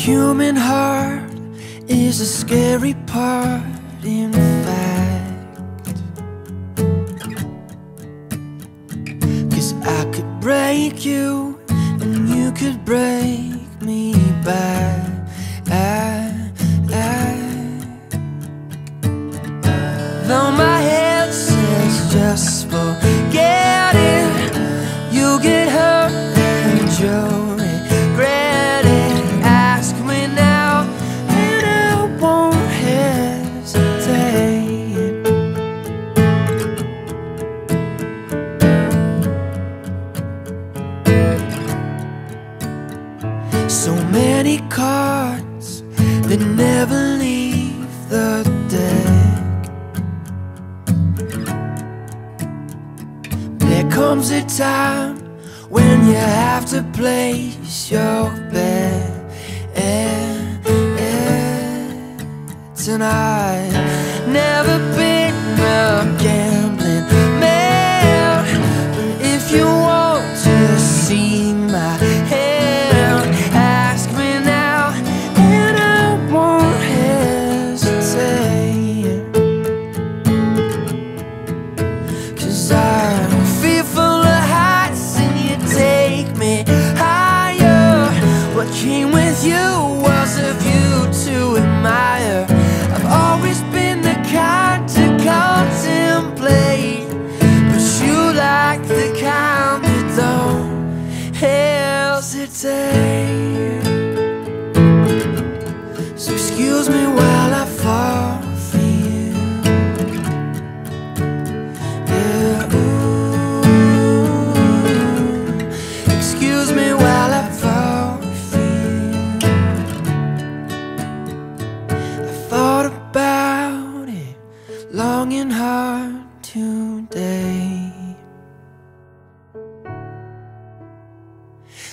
human heart is a scary part, in fact. Cause I could break you, and you could break me back. Many cards that never leave the deck. There comes a time when you have to place your bet. Tonight, So excuse me while I fall for you. Yeah, ooh. Excuse me while I fall for you. I thought about it long and hard today.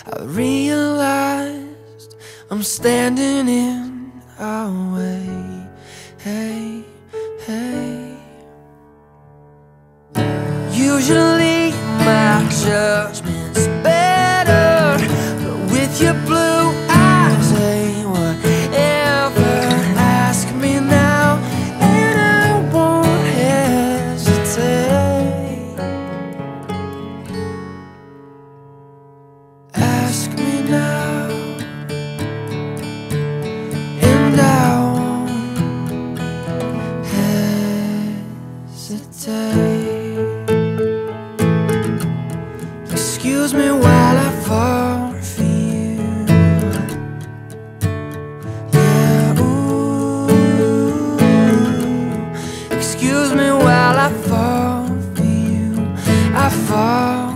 I realized I'm standing in away. Hey, hey. Usually my judgment's better, but with your blue eyes, hey, whatever. Ask me now, and I won't hesitate. Ask me now. Excuse me while I fall. For you Yeah, ooh. Excuse me while I fall. For you I fall.